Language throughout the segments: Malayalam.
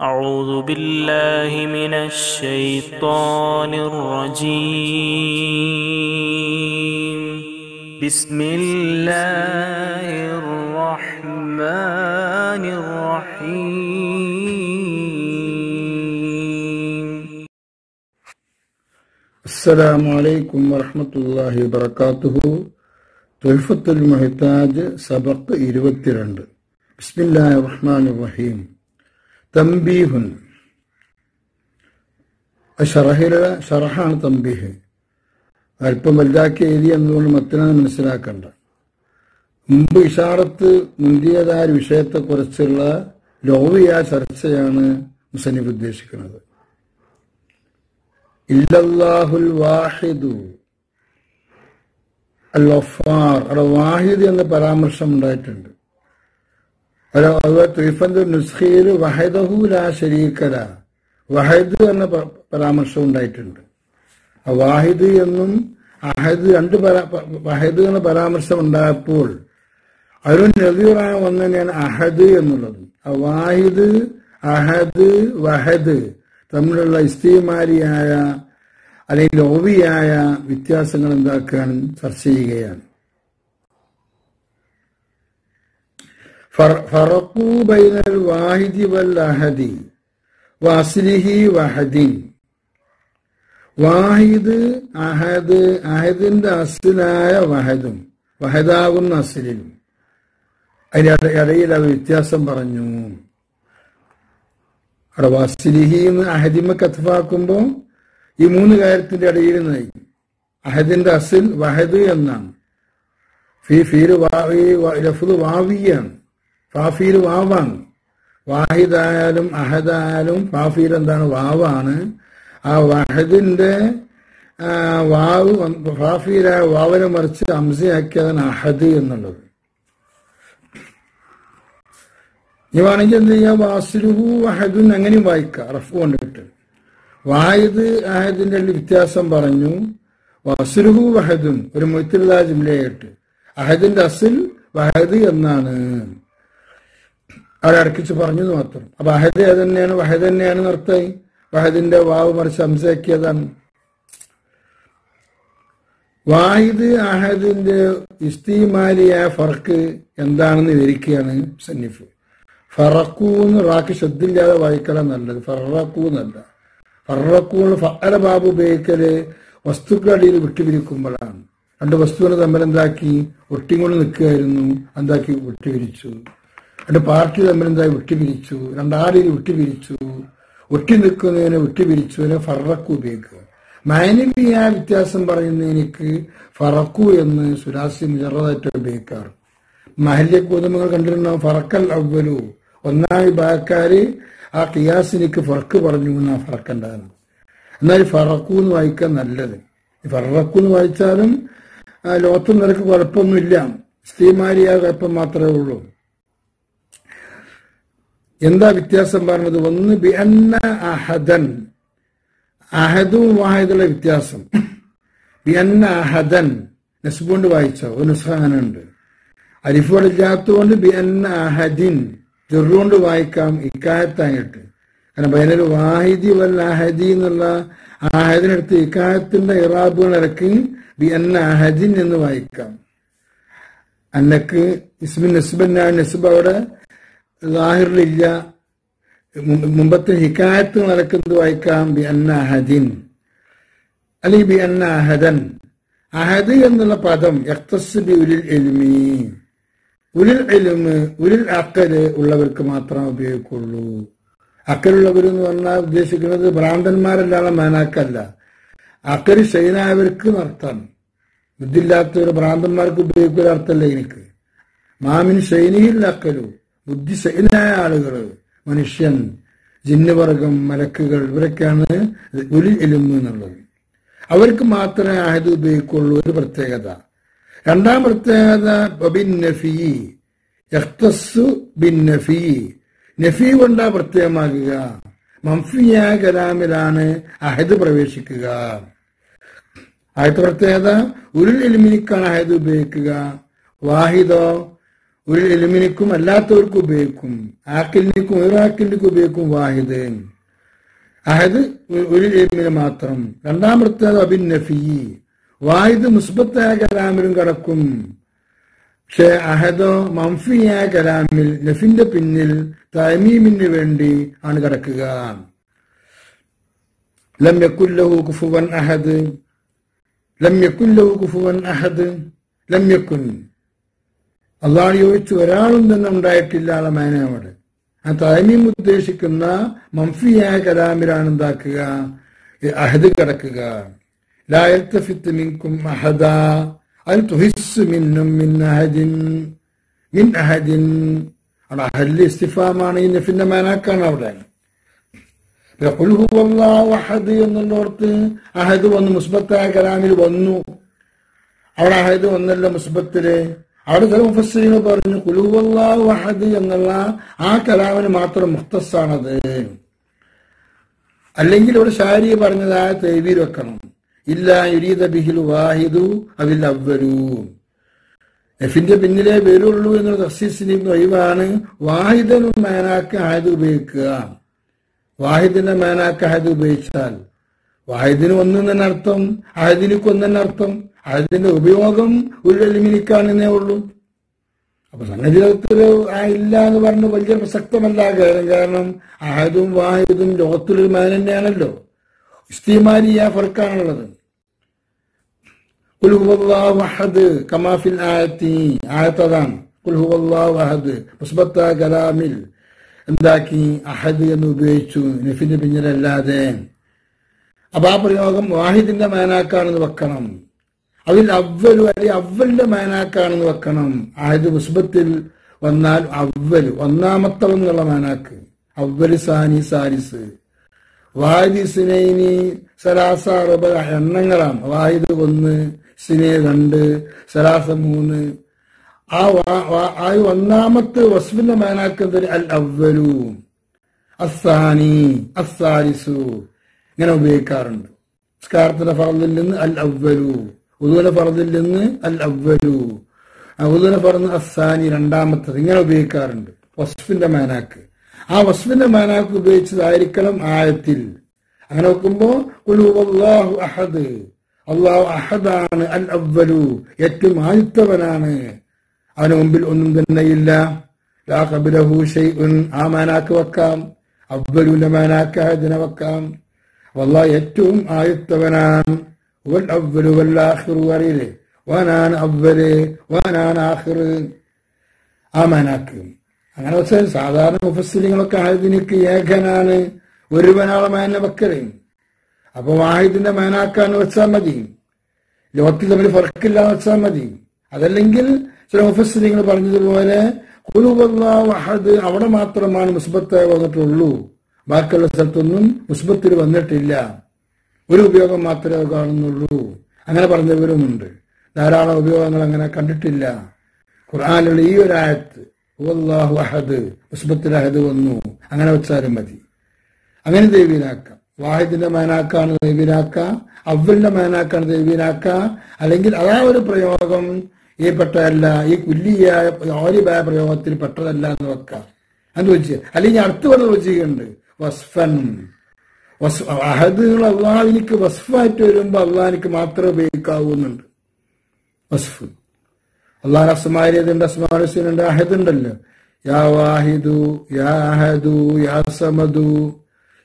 أعوذ بالله من الشيطان الرجيم. بسم الله الرحمن الرحيم. السلام عليكم ورحمة الله وبركاته. تلفت المحتاج سبق 22 بسم الله الرحمن الرحيم. തംബീഹുൻ. ഷറഹിലുള്ള ഷറഹാണ് തംബീഹ്. അല്പം വലുതാക്കി എഴുതി എന്നതുകൊണ്ട് മത്തിനാണ് മനസ്സിലാക്കണ്ട. മുമ്പ് ഇഷാറത്ത് മുന്തിയതായ ഒരു വിഷയത്തെക്കുറിച്ചുള്ള ലോവിയ ചർച്ചയാണ് മുസനിഫ് ഉദ്ദേശിക്കുന്നത്. ഇല്ലല്ലാഹുൽ വാഹിദു. അവിടെ വാഹിദ് എന്ന പരാമർശം ഉണ്ടായിട്ടുണ്ട്. അതുപോലെ തുൽഫന്ത് നുസ്ഖയിൽ വഹദഹു ലാ ശരീക്കല വഹദ് എന്ന പരാമർശം ഉണ്ടായിട്ടുണ്ട്. വാഹിദ് എന്നും അഹദ് രണ്ട് വഹദ് എന്ന പരാമർശം ഉണ്ടായപ്പോൾ അതിന് നെതിറായ ഒന്ന് തന്നെയാണ് അഹദ് എന്നുള്ളത്. വാഹിദ് അഹദ് വഹദ് തമ്മിലുള്ള ഇസ്തീമാരിയായ അല്ലെങ്കിൽ ലോവിയായ വ്യത്യാസങ്ങൾ എന്താക്കുകയാണ്? ചർച്ച ചെയ്യുകയാണ്. ഫറഖു ബൈനൽ വാഹിദി വൽ അഹദി വഅസ്ലിഹി വഹദിൻ വാഹിദ് അഹദ് അഹദിന്റെ അസ്ലായ വഹദും വഹദാകുന്ന അസിലും അതിന്റെ ഇടയിൽ അത് വ്യത്യാസം പറഞ്ഞു. അവിടെ വസ്ലിഹി എന്ന് അഹദിമ കഥഫാക്കുമ്പോ ഈ മൂന്ന് കാര്യത്തിന്റെ ഇടയിൽ നയി അഹദിന്റെ അസിൽ വഹദ് എന്നാണ്. ഫീ ഫീര് വാ- ഈ വ- ലഫ്ദ് വാവിയാണ്. ഫാഫീൽ വാവാണ്. വാഹിദായാലും അഹദായാലും ഫാഫീൽ എന്താണ്? വാവാണ്. ആ വഹദിന്റെ വാവ് ഫാഫിയിലായ വാവനെ മറിച്ച് അംസയാക്കിയതാണ് അഹദ് എന്നുള്ളത്. ഇനി വേണമെങ്കിൽ എന്ത് ചെയ്യാം? വാസുലുഹു വഹദുൻ അങ്ങനെയും വായിക്കാം. റഫ് കൊണ്ടിട്ട്. വാഹിദ് അഹദിന്റെ വ്യത്യാസം പറഞ്ഞു. വസുലുഹു വഹദുൻ. ഒരു മൊയ്ത്തിലുള്ള ജിംലയായിട്ട്. അഹദിന്റെ അസിൽ വഹദ് എന്നാണ്. അവിടെ അടക്കിച്ച് മാത്രം. അപ്പൊ അഹദ് അത് തന്നെയാണ് വഹദ് തന്നെയാണ് നിർത്തായി. വഹദിന്റെ വാവ് മറിച്ച് സംസാക്കിയതാണ് വാഹിദ് അഹദിന്റെ ഇസ്തീമാലിയായ ഫർക്ക് എന്താണെന്ന് വിവരിക്കുകയാണ് സന്നിഫ്. ഫറക്കൂന്ന് റാക്ക് ശ്രദ്ധില്ലാതെ വായിക്കലാണ് നല്ലത്. ഫറക്കൂ എന്നല്ല ഫറക്കൂ ഫഅല ബാബ് ഉപയോഗിക്കൽ വസ്തുക്കളുടെ അടിയിൽ വിട്ടുപിരിക്കുമ്പോഴാണ്. രണ്ട് വസ്തുവിനെ തമ്മിൽ എന്താക്കി ഒട്ടിങ്ങോട് നിൽക്കുകയായിരുന്നു. എന്താക്കി? വിട്ടുപിരിച്ചു. രണ്ട് പാർട്ടി തമ്മിൽ എന്തായി വിട്ടുപിരിച്ചു രണ്ടാടിയിൽ വിട്ടുപിരിച്ചു ഒട്ടി നിൽക്കുന്നതിനെ വിട്ടുപിരിച്ചതിനെ ഫറക്കു ഉപയോഗിക്കുക. മാനവീയ വ്യത്യാസം പറയുന്നതിനേക്ക് ഫറക്കു എന്ന് സുരാസി മുജറതായിട്ട് ഉപയോഗിക്കാറ്. മഹല്യ ഗോതമ്പുകൾ കണ്ടിരുന്ന ഫറക്കൽ അവലു ഒന്നാം വിഭാഗക്കാര് ആ കിയാസിനിക്ക് ഫറക്ക് പറഞ്ഞു എന്നാ ഫറക്കുണ്ടാകുന്നത് എന്നാൽ ഫറക്കു എന്ന് വായിക്കാൻ നല്ലത്. ഫറക്കു എന്ന് വായിച്ചാലും ആ, ലോകത്തും നിനക്ക് കുഴപ്പമൊന്നുമില്ല. സ്ത്രീമാരിയ കുഴപ്പം മാത്രമേ ഉള്ളൂ. എന്താ വ്യത്യാസം പറഞ്ഞത്? ഒന്ന് ബി അന്ന അഹദൻ. അഹദും വാഹിദുള്ള വ്യത്യാസം. ബി അന്ന അഹദൻ. നെസ്ബുകൊണ്ട് വായിച്ച? ഒരു നുസ്ഹാനുണ്ട് അരിഫോടില്ലാത്തതുകൊണ്ട് ബി അന്ന അഹദിൻ. ചെറുകൊണ്ട് വായിക്കാം ഇക്കായത്തായിട്ട്. കാരണം ബൈനൽ വാഹിദി വൽ അഹദി എന്നുള്ള അഹദിനടുത്ത് ഇക്കായത്തിന്റെ ഇറാബുകൾ ഇറക്കി ബി അന്ന അഹദിൻ എന്ന് വായിക്കാം. അന്നക്ക് ഇസ്മിൻ നസ്ബന്നാണ് നസ്ബ് അവിടെ ലാഹിറിലില്ല. മുമ്പത്തെ ഹിക്കായത്ത് നടക്കുന്നത് വായിക്കാം. ബി അന്ന അഹദിൻ. അല്ലെങ്കിൽ ബി അന്ന അഹദൻ. അഹദ് എന്നുള്ള പദം യക്തസ് ബി ഉലിൽ എൽമി ഉലിൽ എലുമ് ഉലിൽ അക്കൽ ഉള്ളവർക്ക് മാത്രമേ ഉപയോഗിക്കുള്ളൂ. അക്കലുള്ളവർ എന്ന് പറഞ്ഞാൽ ഉദ്ദേശിക്കുന്നത് ഭ്രാന്തന്മാരല്ലാതെ മാനാക്കല്ല. അക്കൽ ശൈനായവർക്ക് നടത്താൻ ബുദ്ധില്ലാത്തവർ ഭ്രാന്തന്മാർക്ക് ഉപയോഗിക്കുന്ന അർത്ഥമല്ല എനിക്ക്. മാമിൻ ശൈനിയിൽ അക്കലു ബുദ്ധി ശൈനായ ആളുകൾ മനുഷ്യൻ ജിന്നവർഗം മലക്കുകൾ ഇവരൊക്കെയാണ് ഒരു എലുമ്പ് എന്നുള്ളത്. അവർക്ക് മാത്രമേ ആയത് ഉപയോഗിക്കുള്ളൂ ഒരു പ്രത്യേകത. രണ്ടാം പ്രത്യേകത ബിൻ നഫി ബിൻ നഫി നഫി കൊണ്ടാ പ്രത്യേകമാകുക. മംഫിയ കലാമിലാണ് അഹദ് പ്രവേശിക്കുക. ആദ്യത്തെ പ്രത്യേകത ഉരുൾ എലിമിനിക്കാണ് അഹദ് ഉപയോഗിക്കുക. വാഹിദോ ഒരു എലിമിനിക്കും അല്ലാത്തവർക്കും ഉപയോഗിക്കും. ആക്കിലിനിക്കും ഒരു ആക്കിലിനിക്കും ഉപയോഗിക്കും വാഹിദ്. അഹദ് ഒരു എലിമിന് മാത്രം. രണ്ടാമത്തേത് അബിൻ നഫി. വാഹിദ് മുസ്ബത്തായ കലാമിലും കടക്കും. പക്ഷെ അഹദോ മംഫിയായ കലാമിൽ നഫിന്റെ പിന്നിൽ തമീമിന് വേണ്ടി ആണ് കിടക്കുക. ലം യക്കുല്ലഹു കുഫുവൻ അഹദ്. ലം യക്കുല്ലഹു കുഫുവൻ അഹദ്. ലം അള്ളാഹ് ചോദിച്ചു ഒരാളും തന്നെ ഉണ്ടായിട്ടില്ല ആളെ മേനയോട് ആ തായ്മീം ഉദ്ദേശിക്കുന്ന മംഫിയായ കലാമിലാണ് എന്താക്കുക? അഹദ് കിടക്കുക. ലായത്തഫിത്ത് മിൻകും അഹദ അഹദിൻ അവിടെ അഹദ് എന്നുള്ളോർത്ത് അഹദ് വന്നു മുസ്ബത്തായ കലാമിൽ വന്നു. അവിടെ അഹദ് വന്നല്ല മുസ്ബത്തിൽ. അവിടെ ചില മുഫസ്സിങ്ങൾ പറഞ്ഞു കുലുവല്ലാ അഹദ് എന്നുള്ള ആ കലാമിന് മാത്രം മുഖ്തസാണത് അല്ലെങ്കിൽ ഇവിടെ ഷാരി പറഞ്ഞതായ തേവീർ വെക്കണം. ഇല്ല യുരീദ ബിഹിൽ വാഹിദു അവിൽ അവ്വലു. എഫിന്റെ പിന്നിലേ വരുള്ളൂ എന്നുള്ള തഫ്സീസിന് ഒഴിവാണ് വാഹിദനും മേനാക്ക് ആയത് ഉപയോഗിക്കുക. വാഹിദിന്റെ മേനാക്ക് ആയത് ഉപയോഗിച്ചാൽ വാഹിദിന് ഒന്ന് തന്നെ അർത്ഥം ആയുധിനിക്ക് ഒന്ന് തന്നെ അർത്ഥം ആയുധത്തിന്റെ ഉപയോഗം ഒരു എലിമിനിക്കാണെന്നേ ഉള്ളൂ. അപ്പൊ സംഗതികത്തിൽ ആ ഇല്ല എന്ന് പറഞ്ഞ് വലിയ പ്രസക്തമല്ല കാര്യം കാരണം ആയുധവും വായുധും ലോകത്തിലൊരു മേന തന്നെയാണല്ലോ. ഇസ്തിമാരിയ ഫർക്കാണുള്ളത്. എന്താക്കി? അഹദ് എന്ന് ഉപയോഗിച്ചു. നഫിന്റെ പിന്നിലല്ലാതെ. അപ്പൊ ആ പ്രയോഗം വാഹിദിന്റെ മേനാക്കാണെന്ന് വെക്കണം. അതിൽ അവ്വലു അല്ലെങ്കിൽ അവലിന്റെ മേനാക്കാണെന്ന് വെക്കണം. ആയത് മുസ്ബത്തിൽ വന്നാൽ അവൽ ഒന്നാമത്തവൻ എന്നുള്ള മേനാക്ക്. അവൽ സാനി സാരിസ്. വാഹിദ് സിനൈനി സലാസ അറുപ എണ്ണങ്ങളാണ്. വാഹിദ് ഒന്ന് സിനെ രണ്ട് സലാസ മൂന്ന്. ആ ആ ഒന്നാമത്തെ വസ്ഫിന്റെ മേനാക്കുന്നത് അൽ അവലു അസാനി അസാരിസു ഇങ്ങനെ ഉപയോഗിക്കാറുണ്ട്. സ്കാരത്തിന്റെ ഫറദിൽ നിന്ന് അൽ അവലു ഉദുവിന്റെ ഫറദിൽ നിന്ന് അൽ അവലു ഉദുവിനെ പറഞ്ഞ് അസാനി രണ്ടാമത്തത് ഇങ്ങനെ ഉപയോഗിക്കാറുണ്ട്. വസ്ഫിന്റെ മാനാക്ക്. ആ വസ്ഫിന്റെ മാനാക്ക് ഉപയോഗിച്ചതായിരിക്കണം ആയത്തിൽ. അങ്ങനെ നോക്കുമ്പോ അള്ളാഹു അഹദ്. അള്ളാഹു അഹദാണ് അൽ അവലു ഏറ്റവും ആദ്യത്തവനാണ്. അവന് മുമ്പിൽ ഒന്നും തന്നെയില്ല. ലാ ആ മാനാക്ക് വെക്കാം. അവലുവിന്റെ മാനാക്ക് അഹദിനെ വെക്കാം. വല്ലാഹ് ഏറ്റവും ആദ്യത്തവനാണ് വൽ അവലു വൽ ആഖിറു അറിയില്ലേ വാനാണ് അവൽ വാനാണ് ആഖിറ് ആ മാനാക്ക് അങ്ങനെ വെച്ചാൽ സാധാരണ മുഫസ്സിലിങ്ങളൊക്കെ ആയതിനിക്ക് ഏകനാണ്. ഒരുവനാളെ മാനെ വെക്കൽ അപ്പൊ വാഹിദിന്റെ മാനാക്കാന്ന് വെച്ചാൽ മതി. ലോകത്തിൽ തമ്മിൽ ഫർക്കില്ലാന്ന് വെച്ചാൽ മതി. അതല്ലെങ്കിൽ ചില മുഫസ്സിലിങ്ങൾ പറഞ്ഞതുപോലെ അവിടെ മാത്രമാണ് മുസ്ബത്തായി വന്നിട്ടുള്ളൂ. ബാക്കിയുള്ള സ്ഥലത്തൊന്നും മുസ്ബത്തിൽ വന്നിട്ടില്ല. ഒരു ഉപയോഗം മാത്രമേ കാണുന്നുള്ളൂ. അങ്ങനെ പറഞ്ഞവരുമുണ്ട്. ധാരാളം ഉപയോഗങ്ങൾ അങ്ങനെ കണ്ടിട്ടില്ല. ഖുർആാനിലുള്ള ഈ ഒരു ആയത്ത് അഹദ് മുസ്ബത്തിൽ അഹദ് വന്നു. അങ്ങനെ വെച്ചാലും മതി. അങ്ങനെ ദൈവീനാക്കാം. വാഹിദിന്റെ മേനാക്കാണ് ദൈവീനാക്ക. അവലിന്റെ മേനാക്കാണ് ദൈവീനാക്ക. അല്ലെങ്കിൽ അതാ ഒരു പ്രയോഗം ഈ പെട്ടതല്ല ഈ കുല്ലിയായ ഓരിബായ പ്രയോഗത്തിൽ പെട്ടതല്ല എന്ന് വെക്കാം. അത് ചോദിച്ചു അല്ലെങ്കിൽ അടുത്ത് പറഞ്ഞ വെച്ചിട്ടുണ്ട് വസ്ഫൻ. വസ് അഹദ് അള്ളാഹിനിക്ക് വസ്ഫായിട്ട് വരുമ്പോ അള്ളാഹിനിക്ക് മാത്രമേ ഉപയോഗിക്കാവുന്നുണ്ട് വസ്ഫ്. അള്ളാഹ് അസ്മാരിയതുണ്ട് അസ്മാനുണ്ട് അഹദ് ഉണ്ടല്ലോ. യാ വാഹിദു യാ അഹദു യാ സമദു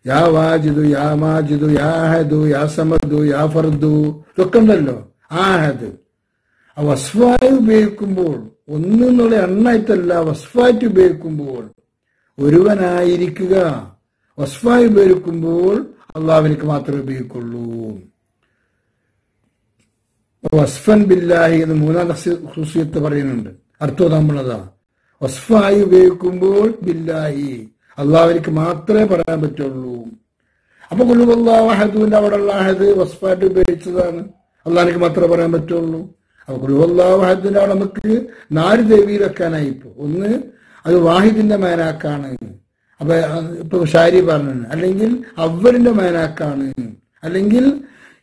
യാ വാജിദു യാ മാജിദു യാ അഹദു യാ സമദു യാ ഫർദു. ഇതൊക്കെ ഉണ്ടല്ലോ. ആ അഹദ്. ആ വസ്ഫായി ഉപയോഗിക്കുമ്പോൾ ഒന്നെന്നുള്ള എണ്ണായിട്ടല്ല വസ്ഫായിട്ട് ഉപയോഗിക്കുമ്പോൾ ഒരുവനായിരിക്കുക. വസ്ഫായി ഉപയോഗിക്കുമ്പോൾ അള്ളാഹുവിനിക്ക് മാത്രമേ ഉപയോഗിക്കുള്ളൂ. വസ്ഫൻ ബില്ലാഹി എന്ന് മൂന്നാം ഹുസിയത്ത് പറയുന്നുണ്ട്. അർത്ഥം നമ്മളതാ. വസ്ഫായി ഉപയോഗിക്കുമ്പോൾ ബില്ലാഹി. അള്ളാഹുവിനിക്ക് മാത്രമേ പറയാൻ പറ്റുള്ളൂ. അപ്പൊ കുലുവല്ലാഹദൂന്റെ അവിടെ ഉള്ള അഹദ് വസ്ഫായിട്ട് ഉപയോഗിച്ചതാണ്. അള്ളാഹിനിക്ക് മാത്രമേ പറയാൻ പറ്റുള്ളൂ. അപ്പൊ കുലുവല്ലാഹദിന്റെ അവിടെ നമുക്ക് നാല് ദേവിയിലൊക്കാനായി ഇപ്പൊ. ഒന്ന് അത് വാഹിദിന്റെ മേനാക്കാണ് അപ്പൊ ഇപ്പൊ ഷാരി പറഞ്ഞു അല്ലെങ്കിൽ അവലിന്റെ മേനാക്കാണ്. അല്ലെങ്കിൽ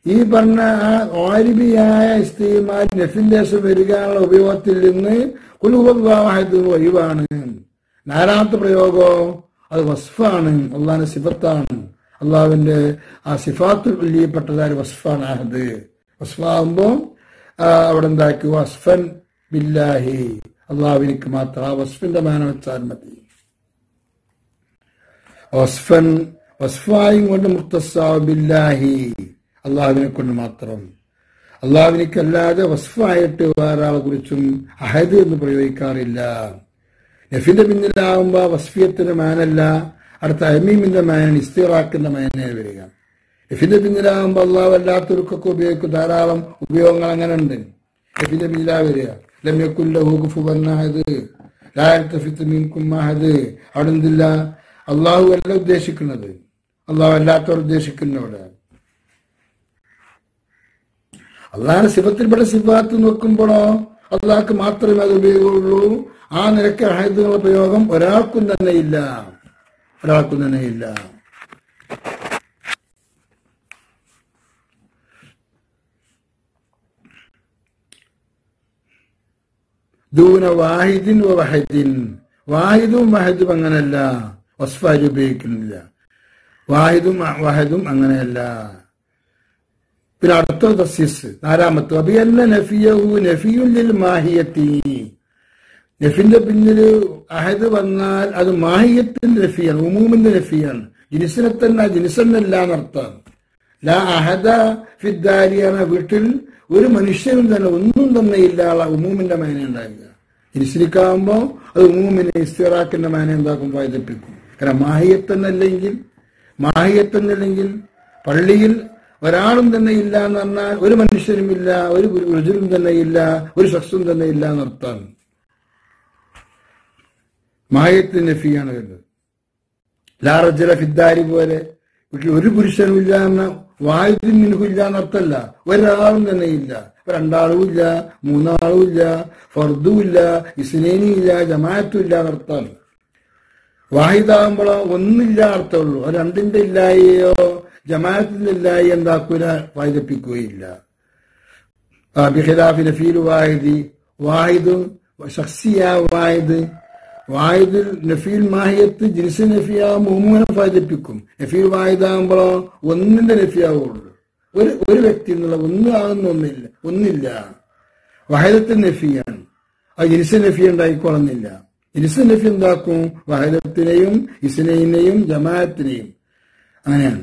ഈ പറഞ്ഞ ആ ഓരിബിയായ സ്ത്രീമാർ നഫിന്റെ വരികാനുള്ള ഉപയോഗത്തിൽ നിന്ന് കുലുബാഹത്തിന് ഒഴിവാണ്. നാലാമത്തെ പ്രയോഗോ അത് വസ്ഫാണ്. അള്ളാഹിന്റെ സിഫത്താണ്. അള്ളാഹുവിന്റെ ആ സിഫാത്തിൽ ഉള്ളിയപ്പെട്ടതായ വസ്ഫാണ് അത് വസ്ഫാകുമ്പോ അവിടെ എന്താക്കി? വസ്ഫൻ ബില്ലാഹി. അള്ളാഹുവിനിക്ക് മാത്രം ആ വസ്ഫിന്റെ മാനം വെച്ചാൽ മതി. വസ്ഫൻ വസ്ഫായും കൊണ്ട് മുക്തസാവ് അള്ളാഹുവിനെ കൊണ്ട് മാത്രം. അള്ളാഹുവിനിക്കല്ലാതെ വസ്ഫായിട്ട് വേറെ കുറിച്ചും അഹദ് എന്ന് പ്രയോഗിക്കാറില്ല. നഫിന്റെ പിന്നിലാവുമ്പോ വസ്ഫിയത്തിന്റെ മാനല്ല അടുത്ത അമീമിന്റെ മാനാണ് ഇസ്തിറാക്കിന്റെ മാനെ വരിക. നഫിന്റെ പിന്നിലാവുമ്പോ അള്ളാഹു അല്ലാത്തവർക്കൊക്കെ ഉപയോഗിക്കും ധാരാളം ഉപയോഗങ്ങൾ അങ്ങനെ ഉണ്ട്. നഫിന്റെ പിന്നിലാ വരിക. ലമ്യക്കുല്ല ഹൂഖുഫുബന്നാഹദ് ലായത്തഫിത്ത് മീൻകും മഹദ് അവിടെ എന്തില്ല? അള്ളാഹു അല്ല ഉദ്ദേശിക്കുന്നത്. അള്ളാഹു അല്ലാത്തവർ ഉദ്ദേശിക്കുന്നവിടെ അള്ളാഹിന്റെ സിഫത്തിൽപ്പെട്ട സിഫാത്ത് നോക്കുമ്പോഴോ അള്ളാഹ്ക്ക് മാത്രമേ അത് ഉപയോഗമുള്ളൂ. ആ നിരക്ക് അഹദുകളുടെ പ്രയോഗം ഒരാൾക്കും തന്നെ ഇല്ല. ഒരാൾക്കും തന്നെ ഇല്ല. ദൂന വാഹിദിൻ വഹദിൻ. വാഹിദും വഹദും അങ്ങനല്ല. വസ്ഫാരി ഉപയോഗിക്കുന്നില്ല വാഹിദും വാഹിദും അങ്ങനെയല്ല. പിന്നെ അടുത്ത തസ്യസ് നാലാമത്തെ അബിയല്ല നഫിയഹു നഫിയുൽ ലിൽ മാഹിയത്തി. നഫിന്റെ പിന്നിൽ അഹദ് വന്നാൽ അത് മാഹിയത്തിന്റെ നഫിയാണ് ഉമൂമിന്റെ നഫിയാണ്. ജിനിസിനെ തന്നെ ജിനിസെന്നല്ല എന്നർത്ഥം. ലാ അഹദ ഫിദ്ദാരിയാണ് വീട്ടിൽ ഒരു മനുഷ്യനും തന്നെ ഒന്നും തന്നെ ഇല്ല ഉമൂമിന്റെ മേന ഉണ്ടാകുക ജിനിസിനിക്കാവുമ്പോ അത് ഉമൂമിനെ ഇസ്തിറാക്കിന്റെ മേന എന്താക്കും വായ്പിക്കും കാരണം മാഹിയത്തെന്നല്ലെങ്കിൽ മാഹിയത്തെന്നല്ലെങ്കിൽ പള്ളിയിൽ ഒരാളും തന്നെ ഇല്ല എന്ന് പറഞ്ഞാൽ ഒരു മനുഷ്യനും ഇല്ല ഒരു രുചിലും തന്നെ ഇല്ല ഒരു ശസ്സും തന്നെ ഇല്ല എന്നർത്ഥം മായത്തിന് നഫിയാണ് വരുന്നത്. ലാറജല ഫിദ്ദാരി പോലെ ഒരു പുരുഷനും ഇല്ല എന്ന വായുദ്യം മിനുഹും ഇല്ല എന്നർത്ഥമല്ല ഒരാളും തന്നെ ഇല്ല. രണ്ടാളും ഇല്ല മൂന്നാളും ഇല്ല ഫർദും ഇല്ല ഇസ്നേനും ഇല്ല ജമാഅത്തും ഇല്ല എന്നർത്ഥമാണ് വാഹിദാകുമ്പോഴോ ഒന്നില്ല അർത്ഥമുള്ളൂ. അത് രണ്ടിന്റെ ഇല്ലായോ ജമാഅത്തിന്റെ ഇല്ലായി എന്താക്കൂല? വായിപ്പിക്കുകയില്ല ബിഖിലാഫി നഫീൽ വാഹിദി വാഹിദും ഷഖ്സിയ വാഹിദ് വായുദിൽ നഫീൽ മാഹിയത്ത് ജിൻസ് നഫിയാകുമ്പോൾ ഉമ്മനെ ഫാദിപ്പിക്കും നഫീൽ വായുദാകുമ്പോഴോ ഒന്നിന്റെ നഫിയാവുള്ളൂ. ഒരു ഒരു വ്യക്തി എന്നുള്ള ഒന്ന് ആകുന്ന ഒന്നില്ല ഒന്നില്ല. വാഹിദത്തിന് നഫിയാണ്. അത് ജിൻസ് നഫി ഉണ്ടായിക്കോളുന്നില്ല ജിൻസ് നഫി എന്താക്കും വാഹിദത്തിനെയും ഇസ്നയിനെയും ജമാഅത്തിനെയും. അങ്ങനെയാണ്.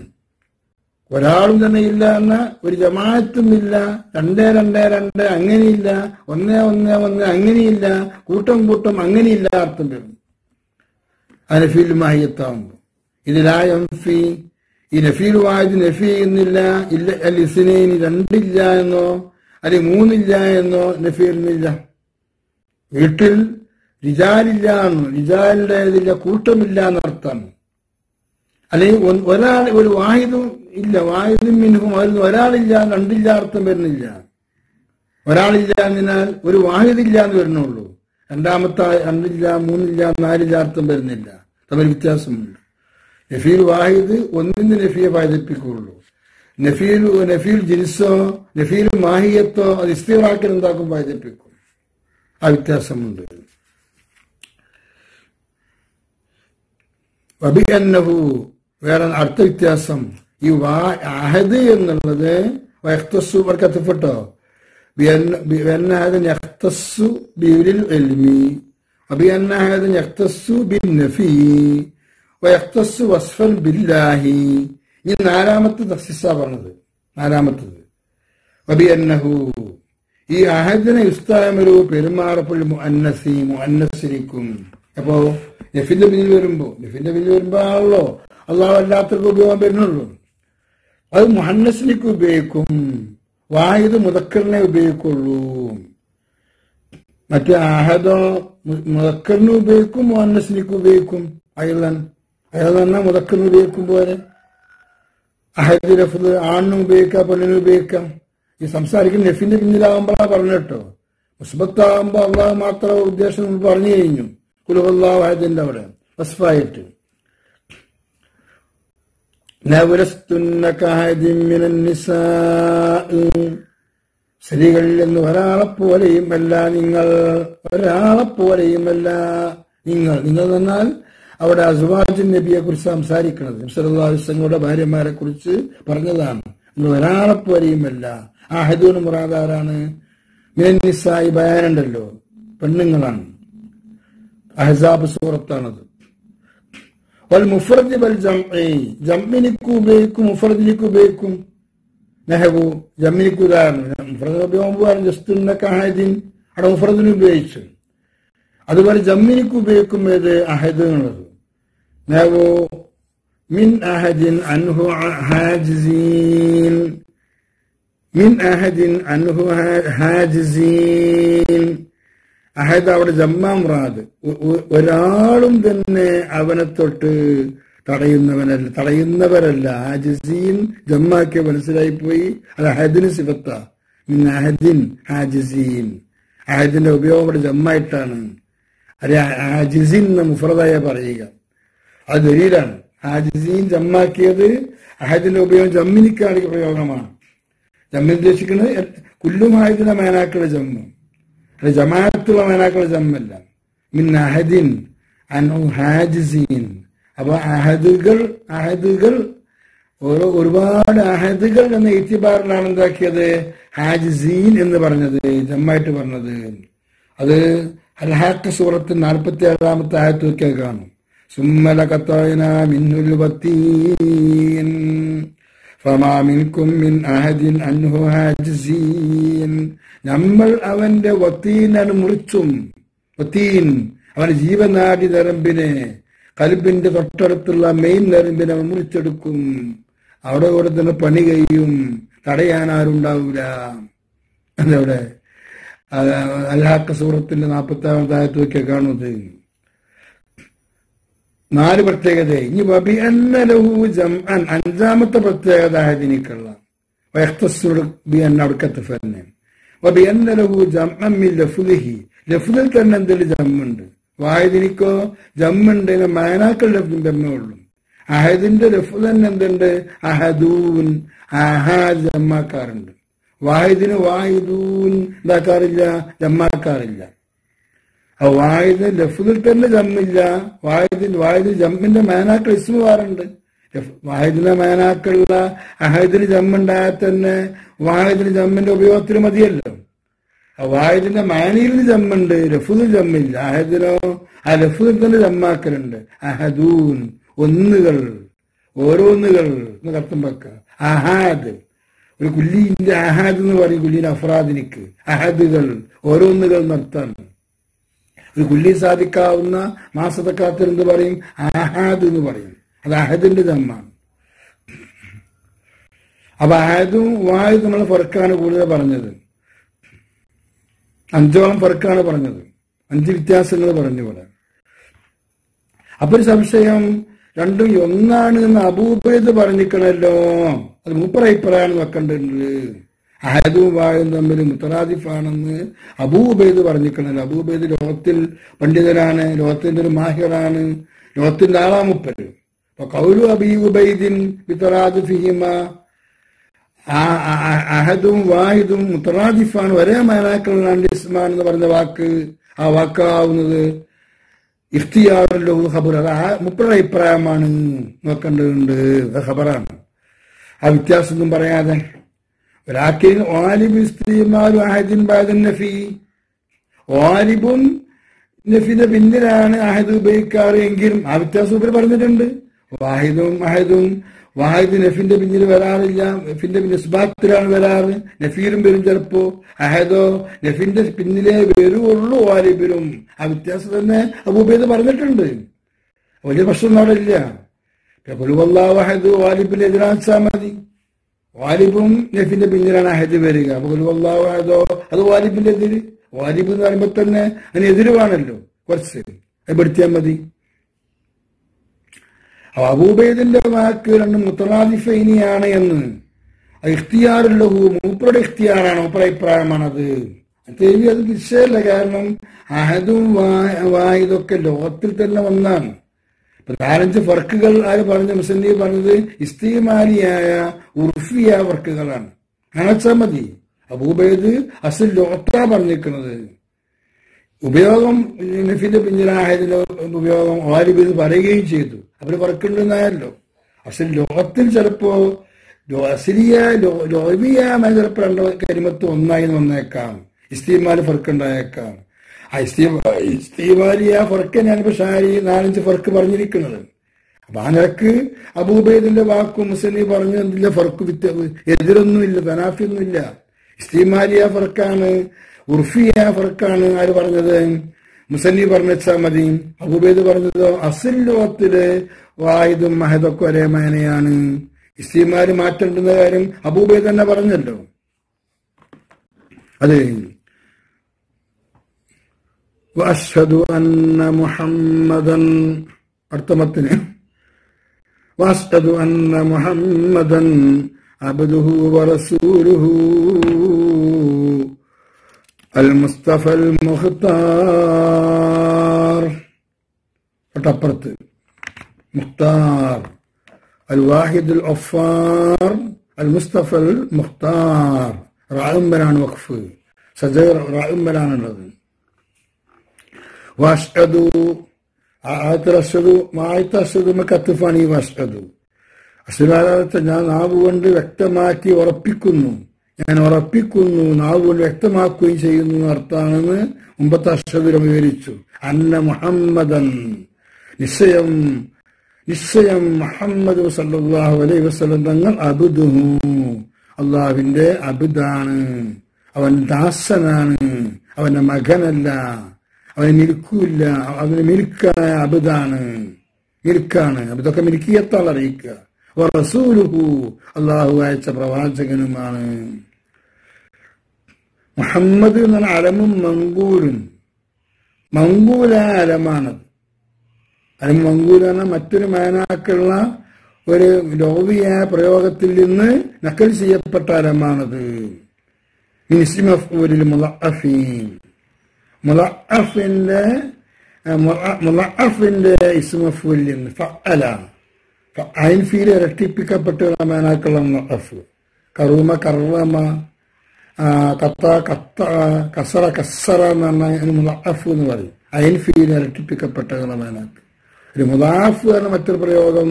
ഒരാളും തന്നെ ഇല്ല എന്ന ഒരു ജമാഅത്തും ഇല്ല. രണ്ടേ രണ്ടേ രണ്ട് അങ്ങനെയില്ല. ഒന്നേ ഒന്നേ ഒന്ന് അങ്ങനെയില്ല. കൂട്ടം കൂട്ടം അങ്ങനെയില്ല അർത്ഥം വരും അനഫീൽ മാഹിയത്താവുമ്പോ ഇതിലായ ഫി ഈ നഫീൽ വായത് നഫി എന്നില്ല ഇല്ല അല്ല ഇസിനേനി രണ്ടില്ല എന്നോ അല്ലെങ്കിൽ മൂന്നില്ല എന്നോ നഫീലിനില്ല വീട്ടിൽ റിജാലില്ല എന്ന് റിജാലിന്റെ ഇതില്ല കൂട്ടമില്ല എന്നർത്ഥം അല്ലെങ്കിൽ ഒരാൾ ഒരു വാഹിദും ഇല്ല വാഹിദും മിനുഹും അതിൽ ഒരാളില്ല രണ്ടില്ല അർത്ഥം വരുന്നില്ല. ഒരാളില്ല എന്നാൽ ഒരു വാഹിദില്ല എന്ന് വരുന്നുള്ളൂ. രണ്ടാമത്തെ രണ്ടില്ല മൂന്നില്ല നാലില്ല അർത്ഥം വരുന്നില്ല. തമ്മിൽ വ്യത്യാസമുണ്ട്. നഫീൽ വാഹിദ് ഒന്നിന് നഫിയെ വായിപ്പിക്കുകയുള്ളൂ നഫീൽ നഫീൽ ജിൻസോ നഫീൽ മാഹിയത്തോ അത് ഇസ്തിറാക്കിൽ എന്താക്കും വായിപ്പിക്കും ആ വ്യത്യാസമുണ്ട്. വബി അന്നഹു വേറെ അടുത്ത വ്യത്യാസം ഈ വാ അഹദ് എന്നുള്ളത് വയഖ്തസ്സു ഇവിടെ കത്തിപ്പെട്ടോ بأن هذا يختص بأولي العلم وبأن هذا يختص بالنفي ويختص وصفا بالله ഈ നാലാമത്തെ തഫ്സിസാ പറഞ്ഞത് നാലാമത്തത് വബിഅന്നഹു ഈ അഹദിനെ യുസ്താമരു പെരുമാറപ്പള്ളി മുഅന്നസി മുഅന്നസിരിക്കും അപ്പോ നഫിന്റെ പിന്നിൽ വരുമ്പോ നെഫിന്റെ പിന്നിൽ വരുമ്പോ ആണല്ലോ അള്ളാഹു അല്ലാത്തവർക്ക് ഉപയോഗം വരുന്നുള്ളൂ. അത് മുഹന്നസിനിക്ക് ഉപയോഗിക്കും. വാഹിദ് മുതക്കറിനെ ഉപയോഗിക്കുള്ളൂ. മറ്റേ അഹദോ മു- മുതക്കറിന് ഉപയോഗിക്കും മുഹന്നസിനിക്ക് ഉപയോഗിക്കും. അയലൻ തന്നെ മുതക്കറിന് ഉപയോഗിക്കും പോലെ. അഹദ് റഫുദ് ആണിനും ഉപയോഗിക്കാം പെണ്ണിനും ഉപയോഗിക്കാം. ഈ സംസാരിക്കുന്ന നെഫിന്റെ പിന്നിലാകുമ്പോഴാണ് പറഞ്ഞു കേട്ടോ. മുസ്ബത്താകുമ്പോ അള്ളാഹ് മാത്രം ഉദ്ദേശം പറഞ്ഞു കഴിഞ്ഞു. കുലുഹല്ലാഹ് അഹദിന്റെ അവിടെ. വസ്ഫായിട്ട്. സ്ത്രീകൾ എന്ന് ഒരാളെ നിസാഇ. നിങ്ങൾ നിന്ന് ഒരാളെപ്പോലെയുമല്ല നിങ്ങൾ. നിങ്ങൾ. എന്നാൽ അവിടെ അസുവാജിൻ നബിയെ കുറിച്ച് സംസാരിക്കുന്നത് നബ്സല്ലാസ്ങ്ങളുടെ ഭാര്യമാരെ കുറിച്ച് പറഞ്ഞതാണ്. നിങ്ങൾ ഒരാളെപ്പോലെയുമല്ല ആഹദൂന് മുറാദാരാണ്. മിനന്നിസായി ബയാനുണ്ടല്ലോ. പെണ്ണുങ്ങളാണ്. അഹസാബ് സൂറത്താണത് വൽ മുഫറദ് വൽ ജംഇ ജംഇനിക്ക് ഉപയോഗിക്കും മുഫറദിലേക്ക് ഉപയോഗിക്കും നെഹബു ജമ്മിനിക്ക് ഉദാഹരണം മുഫറദ് ഉപയോഗിക്കുമ്പോൾ ജസ്റ്റ് അഹദിൻ അവിടെ മുഫറദിന് ഉപയോഗിച്ചു അതുപോലെ ജമ്മിനിക്ക് ഉപയോഗിക്കും ഏത് അഹദ് എന്നുള്ളത് നെഹബു മിൻ അഹദിൻ അൻഹു ഹാജിസീൻ മിൻ അഹദിൻ അൻഹു ഹാജിസീൻ അഹദ് അവിടെ ജമ്മാ മുറാദ് ഒ- ഒ- ഒരാളും തന്നെ അവനെ തൊട്ട് തടയുന്നവനല്ല തടയുന്നവരല്ല. ഹാജിസീൻ ജമ്മാക്കി മനസ്സിലായി പോയി അത് അഹദിന് സിഫത്ത. അഹദിൻ ഹാജിസീൻ. അഹദിന്റെ ഉപയോഗം അവിടെ ജമ്മായിട്ടാണ്. അല്ലെ ഹാജിസീൻ എന്ന മുഫറദായ പറയുക. അത് ദലീലാണ്. ഹാജിസീൻ ജമ്മാക്കിയത് അഹദിന്റെ ഉപയോഗം ജമ്മിനിക്കാണ് പ്രയോഗമാണ്. ജമ്മിൻ ഉദ്ദേശിക്കുന്നത് കുല്ലുമായതിന്റെ മേനാക്കളുടെ ജമ്മു. ജമാഅത്തുള്ള മേനാക്കളുടെ ജമ്മല്ല മിൻ അഹദിൻ അനു ഹാജിസീൻ അപ്പൊ അഹദുകൾ അഹദുകൾ ഓരോ ഒരുപാട് അഹദുകൾ എന്ന ഇത്തിബാറിലാണ് എന്താക്കിയത് ഹാജിസീൻ എന്ന് പറഞ്ഞത് ജമ്മായിട്ട് പറഞ്ഞത് അത് അൽഹാക്ക സൂറത്ത് നാൽപ്പത്തി ഏഴാമത്തെ ആയത്തൊക്കെ കാണും സുമ്മല കത്തോയന മിന്നുൽ വത്തീൻ മിൻകും മിൻ അഹദിൻ അൻഹു ഹാജിസീൻ നമ്മൾ അവന്റെ വത്തീനാണ് മുറിച്ചും വത്തീൻ അവന്റെ ജീവനാടി നരമ്പിനെ കൽബിന്റെ തൊട്ടടുത്തുള്ള മെയിൻ നരമ്പിനെ അവൻ മുറിച്ചെടുക്കും. അവിടെ കൂടെ തന്നെ പണി കഴിയും. തടയാൻ ആരുണ്ടാവൂല. അതവിടെ അല്ലാക്ക സൂറത്തിന്റെ നാൽപ്പത്തി കാണുന്നത്. നാല് പ്രത്യേകത ഇനി വബി അഞ്ചാമത്തെ പ്രത്യേകത ഇതിനിക്കുള്ള ബി അന്ന അവിടുക്കത്ത് ഫന്നെ. വബി അന്നലഹു ജംഅൻ മിൻ ലഫ്ലിഹി. ലഫ്ലിൽ തന്നെ എന്തെങ്കിലും ജമ്മുണ്ട് വായതിനിക്കോ ജമ്മുണ്ട് മാനാക്കൾ ലഫ്ലും ജമ്മേ അഹദിന്റെ ലഫു തന്നെ എന്തുണ്ട്? അഹദൂൻ അഹാദ് ജമ്മാക്കാറുണ്ട് വാഹിദിന് വാഹിദൂൻ എന്താക്കാറില്ല ജമ്മാക്കാറില്ല. വായുദിന് ലഫുദിൽ തന്നെ ജമ്മില്ല. വായുദിൻ വായുദിന് ജമ്മിന്റെ മേനാക്കൾ ഇസ്മു വാറുണ്ട് വായുദിന്റെ മേനാക്കുള്ള അഹദിന് ജമ്മുണ്ടായാൽ തന്നെ വാഹിദിന് ജമ്മിന്റെ ഉപയോഗത്തിന് മതിയല്ലോ. വാഹിദിന്റെ മാനിയിൽ ജമ്മുണ്ട് ലഫുദിൽ ജമ്മില്ല. അഹദിനോ ആ ലഫുദിൽ തന്നെ ജമ്മാക്കലുണ്ട്. അഹദൂൻ ഒന്നുകൾ ഓരോന്നുകൾ എന്ന് അർത്ഥം വെക്ക. അഹാദ് ഒരു കുല്ലിന്റെ അഹാദ് എന്ന് പറയും കുല്ലിന്റെ അഫ്രാദിനിക്ക്. അഹദുകൾ ഓരോന്നുകൾ നടത്താണ് ഒരു കുല്ലി സാധിക്കാവുന്ന മാസത്തക്കാത്തിൽ എന്ത് പറയും? അഹാദ് എന്ന് പറയും. അത് അഹദിന്റെ ദമ്മാണ് അപ്പൊ അഹദും വായു നമ്മൾ ഫർക്കാണ് കൂടുതൽ പറഞ്ഞത്. അഞ്ചോളം ഫർക്കാണ് പറഞ്ഞത്. അഞ്ച് വ്യത്യാസങ്ങൾ പറഞ്ഞു ഇവിടെ. അപ്പൊ ഒരു സംശയം രണ്ടും ഒന്നാണ് എന്ന് അബൂബേദ് പറഞ്ഞിക്കണല്ലോ അത് മൂപ്പറ അഭിപ്രായം വെക്കേണ്ടതുണ്ട്. അഹദും വായും തമ്മിൽ മുത്തറാദിഫാണെന്ന് അബൂബേദ് പറഞ്ഞിക്കണല്ലോ അബൂബേദ് ലോകത്തിൽ പണ്ഡിതനാണ് ലോകത്തിന്റെ ഒരു മാഹിറാണ് ലോകത്തിന്റെ ആളാ മുപ്പര് അപ്പൊ കൗലു അബീബൈദിൻ ഫിഹിമ അഹദും വാഹിദും മുത്തറാദിഫാണ് ഒരേ മാനാക്കളാണ് ഇസ്മാൻ എന്ന് പറഞ്ഞ വാക്ക് ആ വാക്കാവുന്നത് ഇഫ്തിയാറുല്ലോ ഖബർ അത് ആ മുപ്പരുടെ അഭിപ്രായമാണ് നോക്കേണ്ടതുണ്ട് അത് ഖബറാണ് ആ വ്യത്യാസമൊന്നും പറയാതെ ولكن غالب استعمال أحد بعد النفي വാലിബും നഫിന്റെ പിന്നിലാണ് അഹദ് ഉപയോഗിക്കാറ് എങ്കിലും ആ വ്യത്യാസം ഇവർ പറഞ്ഞിട്ടുണ്ട് വാഹിദും അഹദും വാഹിദ് നഫിന്റെ പിന്നിൽ വരാറില്ല. നഫിന്റെ നിസ്ബാത്തിലാണ് വരാറ്. നഫീലും വരും ചിലപ്പോ. അഹദോ നഫിന്റെ പിന്നിലേ വരുള്ളൂ വാലിബിലും ആ വ്യത്യാസം തന്നെ അബൂബേദ് പറഞ്ഞിട്ടുണ്ട്. വലിയ പ്രശ്നം അവിടെ ഇല്ല. വഹദ് വാലിബിൽ എതിരാച്ചാൽ മതി. വാലിബും നഫിന്റെ പിന്നിലാണ് അഹദ് വരിക. അപ്പൊ അത് വാലിബിന്റെ എതിര്. വാലിബ് എന്ന് പറയുമ്പോ തന്നെ അതിന് എതിരുവാണല്ലോ കുറച്ച്. അത് പെടുത്തിയാൽ മതി. അബൂബൈദിന്റെ വാക്ക് രണ്ട് മുത്തറാദിഫൈനിയാണ് എന്ന്. അത് ഇഖ്തിയാറുള്ള ഇഖ്തിയാറാണ് മൂപ്പറ അഭിപ്രായമാണത്. തേവി അത് നിശ്ചയല്ല കാരണം അഹദും വായതൊക്കെ ലോകത്തിൽ തന്നെ ഒന്നാണ് ഇപ്പൊ നാലഞ്ച് വർക്കുകൾ ആര് പറഞ്ഞു മുസന്നീഫ് പറഞ്ഞത് ഇസ്തീമാലിയായ ഉർഫിയ വർക്കുകളാണ്. അണച്ചാ മതി. അബൂബൈദ് അസുൽ ലോത്ത പറഞ്ഞിരിക്കുന്നത്. ഉപയോഗം നഫിന്റെ പിന്നിലായതിന്റെ ഉപയോഗം ആരും ഇത് പറയുകയും ചെയ്തു. അവർ വർക്കുണ്ടെന്നായല്ലോ. അസിൽ ലോകത്തിൽ ചിലപ്പോ അസിലിയ ലോ- ചിലപ്പോൾ ചിലപ്പോ രണ്ടോ കരിമത്ത് ഒന്നായി വന്നേക്കാം. ഇസ്തീമാൽ ഫർക്കുണ്ടായേക്കാം. ആ ഇസ്തീ- ഇസ്തീമാലിയ ഫർക്ക് ഞാനിപ്പോ ഷാരി നാലഞ്ച് ഫർക്ക് പറഞ്ഞിരിക്കുന്നത്. അപ്പൊ ആ നിലയ്ക്ക് അബൂബൈദിന്റെ വാക്കും മുസലി പറഞ്ഞു എന്തില്ല ഫർക്ക് വിത്ത് എതിരൊന്നുമില്ല തനാഫിയൊന്നുമില്ല. ഇസ്തീമാലിയ ഫർക്കാണ് ഉർഫിയ ഫർക്കാണ് ആര് പറഞ്ഞത്? മുസന്നി പറഞ്ഞ മതി. അബുബേദ് പറഞ്ഞതോ? അസുല്ലോത്തിൽ വായുതും മഹദൊക്കെ ഒരേ മേനയാണ്. ഇസ്ലിമാര് മാറ്റേണ്ടുന്ന കാര്യം അബൂബേദ് തന്നെ പറഞ്ഞല്ലോ. അത്. അന്ന മുഹമ്മദൻ. അർത്ഥമത്തിന് അന്ന മുഹമ്മദൻ അബ്ദുഹു വറസൂലുഹു المصطفى المختار فتبرت مختار الواحد الأفار المصطفى المختار راعم بلان وقف സജയർ റായുമ്പലാണുള്ളത് വാഷ്അദു ആയത്തിൽ അഷദു ആയത്ത് അഷദു കത്തുഫാണ് ഈ വാഷ്അദു അസുരാലത്തെ ഞാൻ നാവ് കൊണ്ട് വ്യക്തമാക്കി ഉറപ്പിക്കുന്നു ഞാൻ ഉറപ്പിക്കുന്നു നാവുകൾ വ്യക്തമാക്കുകയും ചെയ്യുന്നു അർത്ഥമാണെന്ന് മുമ്പത്തെ അഷദുരം വിവരിച്ചു. അന്ന മുഹമ്മദൻ നിശ്ചയം നിശ്ചയം മുഹമ്മദ് സല്ലാഹു അലൈ വസ്ലം തങ്ങൾ അബുദുഹു. അള്ളാഹുവിന്റെ അബുദാണ്. അവൻ ദാസനാണ്. അവന്റെ മകനല്ല. അവന് മിൽക്കൂല്ല. അവന് മിൽക്കായ അബുദാണ്. മിൽക്കാണ്. അബുദൊക്കെ മിൽക്കിയത്താൾ അറിയിക്കുക. അള്ളാഹു അയച്ച പ്രവാചകനുമാണ്. മുഹമ്മദ് എന്ന് അലമും മങ്കൂലും മങ്കൂലായ അലമാണത്. അലം മങ്കൂല മറ്റൊരു മേനാക്കുള്ള ഒരു ലോപിയായ പ്രയോഗത്തിൽ നിന്ന് നക്കൽ ചെയ്യപ്പെട്ട അലമാണത്. മുലഅഫിന്റെ മുലഅഫിന്റെ ഇസ്മഫൂരിൽ നിന്ന് അയിൻ ഇരട്ടിപ്പിക്കപ്പെട്ട മാനാക്കുള്ള മുലഅഫ് കറൂമ കറമ കത്ത കത്ത കസറ കസറ എന്ന് പറഞ്ഞാൽ മുലാഫ് എന്ന് പറയും. അയൻ ഫീൽ ഇരട്ടിപ്പിക്കപ്പെട്ട മേനാക്ക് ഒരു മുലാഫ് എന്ന മറ്റൊരു പ്രയോഗം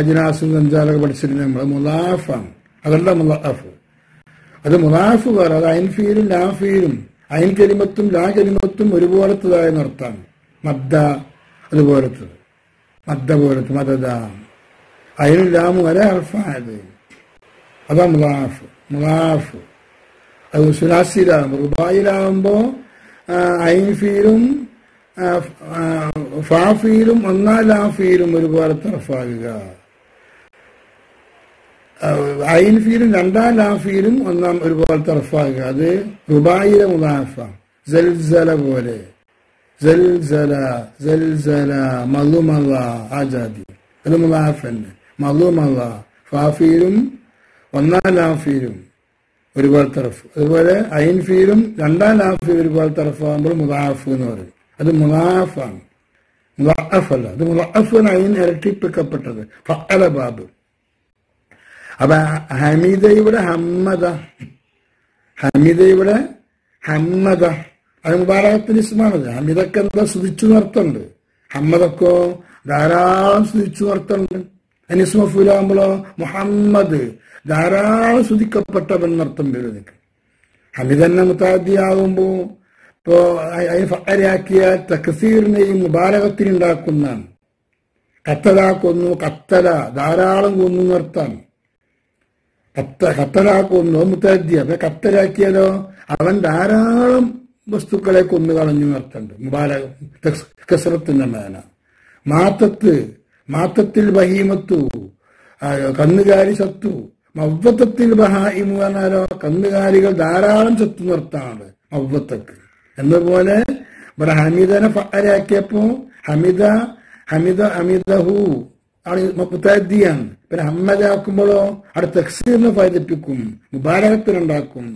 അജിനാസും സഞ്ചാലക പഠിച്ചിരുന്ന നമ്മൾ മുലാഫാണ് അതല്ല മുലാഫ് അത് മുലാഫ് വേറെ അത് അയൻ ഫീലും ലാ ഫീലും അയൻ കരിമത്തും ലാ കരിമത്തും ഒരുപോലത്തതായ നർത്താണ് മദ്ദ അതുപോലത്തത്. മദ്ദ പോലത്തെ മദദ. അയനും ലാമും ഒരേ അർഫായത് അതാ മുലാഫ് മുലാഫ് അത് സുനാസിയിലാകുമ്പോ റുബായിലാകുമ്പോ അയിൻ ഫീലും ആ, ആ, ഫീലും ഒന്നാം ലാ ഫീലും ഒരുപോലെ തറഫാകുക അയിൻ ഫീലും രണ്ടാം ലാ ഫീലും ഒന്നാം ഒരുപോലെ തറഫാകുക അത് റുബായിലെ മുലാഫ. ജൽസല പോലെ. ജൽസല ജൽസല മലുമല ആ ജാതി അത് മുലാഫ് മലുമല ഫാഫീലും ഒന്നാം ലാഫീലും ഒരുപാട് തറഫ്. അതുപോലെ അയിൻ ഫീലും രണ്ടാം ലാഫീൽ ഒരുപാട് തറഫാകുമ്പോൾ മുലാഫ് എന്ന് പറയും. അത് മുലാഫാണ് മുലാഫ് അല്ല അത് മുലാഫ് അയിൻ ഇരട്ടിപ്പിക്കപ്പെട്ടത്. ഫഅല ബാബ്. അപ്പൊ ഹമീദയുടെ ഹമ്മദ. ഹമീദയുടെ ഹമ്മദ. അത് മുബാരകത്തിന്റെ ഇസ്മാണത്. ഹമീദക്കെന്താ സ്തുതിച്ചു നിർത്തുന്നുണ്ട് ഹമ്മദക്കോ ധാരാളം സ്തുതിച്ചു നിർത്തുന്നുണ്ട് മുഹമ്മദ് ധാരാളം ശുദ്ധിക്കപ്പെട്ടവൻ നർത്തം വരും നിനക്ക് ഹമിദന്നെ മുത്താദിയാകുമ്പോ ഇപ്പോ ഫഅലാക്കിയ തക്സീറിനെയും മുബാരകത്തിനുണ്ടാക്കുന്നതാണ് കത്തല കൊന്നു കത്തല ധാരാളം കൊന്നു നിർത്താൻ കത്ത കത്തല കൊന്നു മുത്താദ്യ അപ്പൊ കത്തലാക്കിയാലോ? അവൻ ധാരാളം വസ്തുക്കളെ കൊന്നു കളഞ്ഞു നിർത്തണ്ട് മുബാരക കസറത്തിന്റെ മേന. മാത്തത്ത് മാത്തത്തിൽ ബഹീമത്തു കന്നുകാലി ചത്തു. മവ്വത്തത്തിൽ ബഹായിമു എന്നാലോ കന്നുകാലികൾ ധാരാളം ചത്തു നിർത്താണ് മവ്വത്തക്ക് എന്നതുപോലെ ഇവിടെ ഹമീദനെ ഫഅലാക്കിയപ്പോ ഹമിദ ഹമിദ ഹമിദഹു ആണ് മുത്താദ്ദിയാണ്. പിന്നെ ഹമ്മദാക്കുമ്പോഴോ അവിടെ തക്സീറിനെ ഫൈദിപ്പിക്കും മുബാരകത്തിനുണ്ടാക്കും.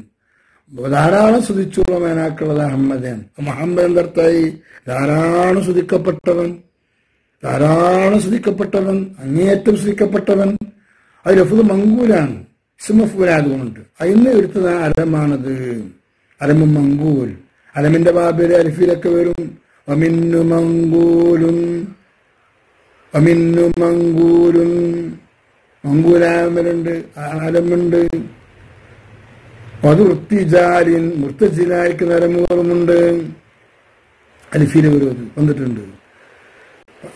ധാരാളം സ്തുതിച്ചുള്ള മേനാക്കുള്ളത് അഹമ്മദൻ മുഹമ്മദ് എന്തർത്തായി ധാരാളം സ്തുതിക്കപ്പെട്ടവൻ ധാരാളം ശ്രദ്ധിക്കപ്പെട്ടവൻ അങ്ങേയറ്റം ശ്രദ്ധിക്കപ്പെട്ടവൻ. അത് ലഫുദ് മങ്കൂലാണ് ഇസ്മഫൂലായതുകൊണ്ട് അതിന്ന് എടുത്തത് അലമാണത്. അലമ മങ്കൂൽ. അലമിന്റെ ബാബിലെ അരിഫിലൊക്കെ വരും. അമിന്നു മങ്കൂലും അമിന്നു മങ്കൂലും. മങ്കൂലാമലുണ്ട് ആലമുണ്ട് അത് വൃത്തിജാലിൻ മുർത്തജിലായിക്ക് നരമുകളുമുണ്ട് അലിഫിൽ വരും അത് വന്നിട്ടുണ്ട്.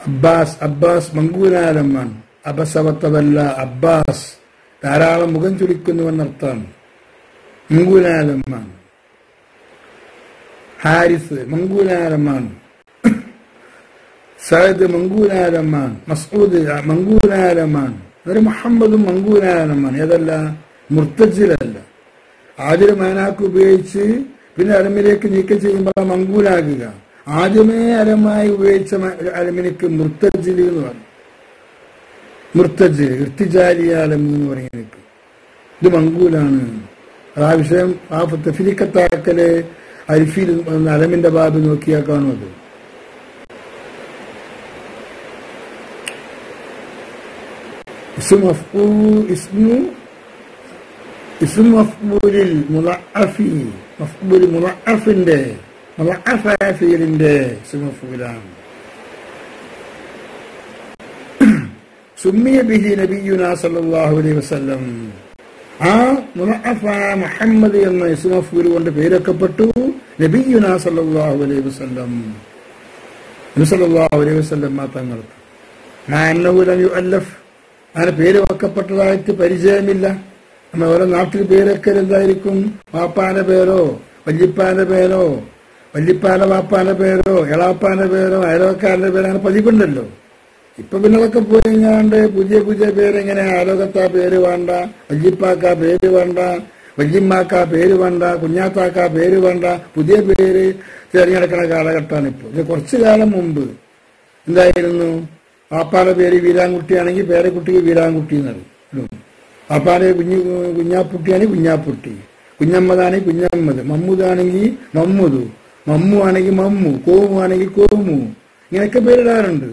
അബ്ബാസ് അബ്ബാസ് മങ്കൂലാലമാണ് അബസവത്തവല്ല അബ്ബാസ്. ധാരാളം മുഖം ചുളിക്കുന്നുവെന്നർത്ഥം മങ്കൂലാലമാണ് ഹാരിസ് മങ്കൂലാലമാണ് സയദ് മങ്കൂലാലമാണ് മസ്ഊദ് മങ്കൂലാലമാണ് അതൊരു മുഹമ്മദും മങ്കൂലാലമാണ് ഏതല്ല? മുർത്തജിലല്ല. ആദ്യം മാനാക്ക് ഉപയോഗിച്ച് പിന്നെ അലമിലേക്ക് നീക്കം ചെയ്യുമ്പോൾ മങ്കൂലാകുക ആദ്യമേ അലമായി ഉപയോഗിച്ച അലമിനിക്ക് മൃത്തജ്ജലി എന്ന് പറയും മുർത്തജിൽ ഇർത്തിജാലിയാലം എന്ന് പറയുന്നത് ഇത് മങ്കൂലാണ്. ആ വിഷയം ആ തെഫിലിക്കത്താക്കൽ അരിഫിൽ അലമിന്റെ ബാബ് നോക്കിയാൽ കാണുന്നത് അത്. ഇസ്മു ഇസ്മു മഫ്ബൂലിൽ മുളഅഫി മഫ്ബൂൽ മുളഅഫിന്റെ മുളഅഫായ ഫീലിന്റെ ഇസ്മഫൂലാണ് സുമ്മിയ ബിഹി നബിയുന സല്ലല്ലാഹു അലൈഹി വസല്ലം ആ മുഹമ്മദ് എന്ന ഇസ്മഫൂൽ കൊണ്ട് പേരൊക്കപ്പെട്ടു സല്ലല്ലാഹു അലൈഹി വസല്ലം അലൈഹി വസല്ലം അങ്ങനെ പേര് വെക്കപ്പെട്ടതായിട്ട് പരിചയമില്ല നമ്മൾ ഓരോ നാട്ടിൽ പേരൊക്കെ എന്തായിരിക്കും പാപ്പാന്റെ പേരോ വല്യപ്പാന്റെ പേരോ വല്യപ്പാന്റെ വാപ്പാന്റെ പേരോ എളാപ്പാന്റെ പേരോ അയലോക്കാരന്റെ പേരോ അങ്ങനെ പതിവുണ്ടല്ലോ. ഇപ്പൊ പിന്നെ പോയി കഴിഞ്ഞാണ്ട് പുതിയ പുതിയ പേര് അയലോകത്താ പേര് വേണ്ട വല്യപ്പാക്ക പേര് വേണ്ട വല്യമ്മാക്ക പേര് വേണ്ട കുഞ്ഞാത്താക്ക പേര് വേണ്ട പുതിയ പേര് തിരഞ്ഞെടുക്കുന്ന കാലഘട്ടമാണ് ഇപ്പോൾ ഇത് കുറച്ചു കാലം മുമ്പ് എന്തായിരുന്നു? പാപ്പാടെ പേര് വീരാൻകുട്ടിയാണെങ്കിൽ പേരക്കുട്ടിക്ക് വീരാൻകുട്ടി എന്നറിയും പാപ്പാടെ കുഞ്ഞു കുഞ്ഞാപ്പുട്ടിയാണെങ്കിൽ കുഞ്ഞാപ്പുട്ടി കുഞ്ഞമ്മതാണെങ്കിൽ കുഞ്ഞമ്മത് മമ്മൂദാണെങ്കിൽ മമ്മൂദു മമ്മു ആണെങ്കിൽ മമ്മു കോമു ആണെങ്കിൽ കോമു ഇങ്ങനെയൊക്കെ പേരിടാറുണ്ട്.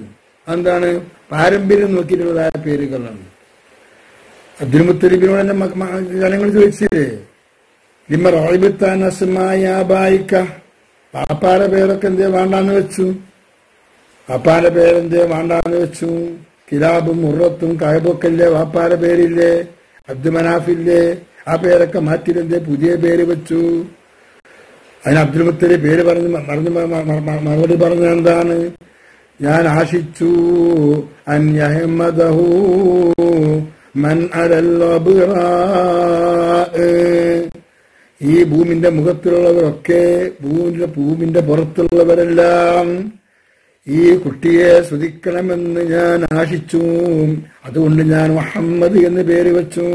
എന്താണ് പാരമ്പര്യം നോക്കിയിട്ടുള്ളതായ പേരുകളാണ്. അബ്ദുൽ മുത്തലിബിനോട് ജനങ്ങൾ ചോദിച്ചില്ലേ? ലിമ റോയിബത്താൻ ബായിക്ക പാപ്പാടെ പേരൊക്കെ എന്തേ വേണ്ടാന്ന് വെച്ചു? പാപ്പാരെ പേരെന്തേ വേണ്ടാന്ന് വെച്ചു? കിലാബും മുറത്തും കായബൊക്കല്ലേ വാപ്പാരെ പേരില്ലേ? അബ്ദുമനാഫില്ലേ? ആ പേരൊക്കെ മാറ്റിയിലെന്തേ പുതിയ പേര് വെച്ചു? അതിന് അബ്ദുൽ മുത്തലി പേര് പറഞ്ഞ് മറിഞ്ഞ് മറുപടി പറഞ്ഞ എന്താണ്? ഞാൻ ആശിച്ചു മൻ ഈ ഭൂമിന്റെ മുഖത്തിലുള്ളവരൊക്കെ ഭൂമിന്റെ ഭൂമിന്റെ പുറത്തുള്ളവരെല്ലാം ഈ കുട്ടിയെ സ്തുതിക്കണമെന്ന് ഞാൻ ആശിച്ചു. അതുകൊണ്ട് ഞാൻ മുഹമ്മദ് എന്ന് പേര് വെച്ചു.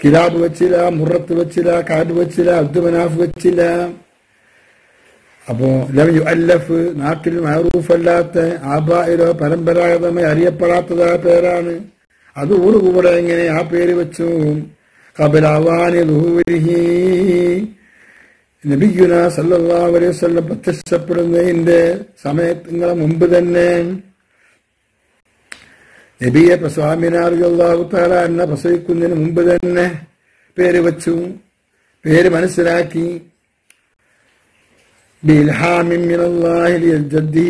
കിലാബ് വെച്ചില്ല മുറത്ത് വെച്ചില്ല കാട് വെച്ചില്ല അബ്ദുമനാഫ് വെച്ചില്ല. അപ്പോ ലവ്യു അല്ലഫ് നാട്ടിൽ മഹറൂഫല്ലാത്ത ആബായിലോ പരമ്പരാഗതമായി അറിയപ്പെടാത്തതായ പേരാണ്. അതോടുകൂടെ എങ്ങനെ ആ പേര് വെച്ചു. കബലാവാനി സല്ലാ വസല്ലം പ്രത്യക്ഷപ്പെടുന്നതിന്റെ സമയത്തിങ്ങളെ മുമ്പ് തന്നെ നബിയെ സ്വാമിനാർഹു താല എന്ന പ്രസവിക്കുന്നതിന് മുമ്പ് തന്നെ പേര് വച്ചു. പേര് മനസ്സിലാക്കി.